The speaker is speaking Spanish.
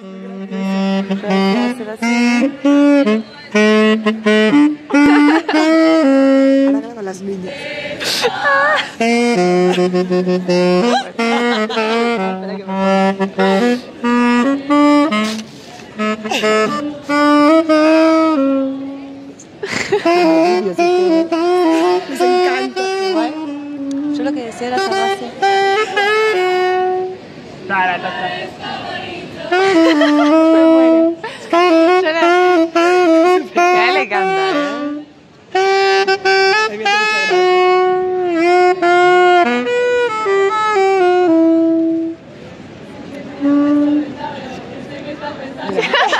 Ahora con las niñas. Les encanta. Yo lo que decía era. Yeah.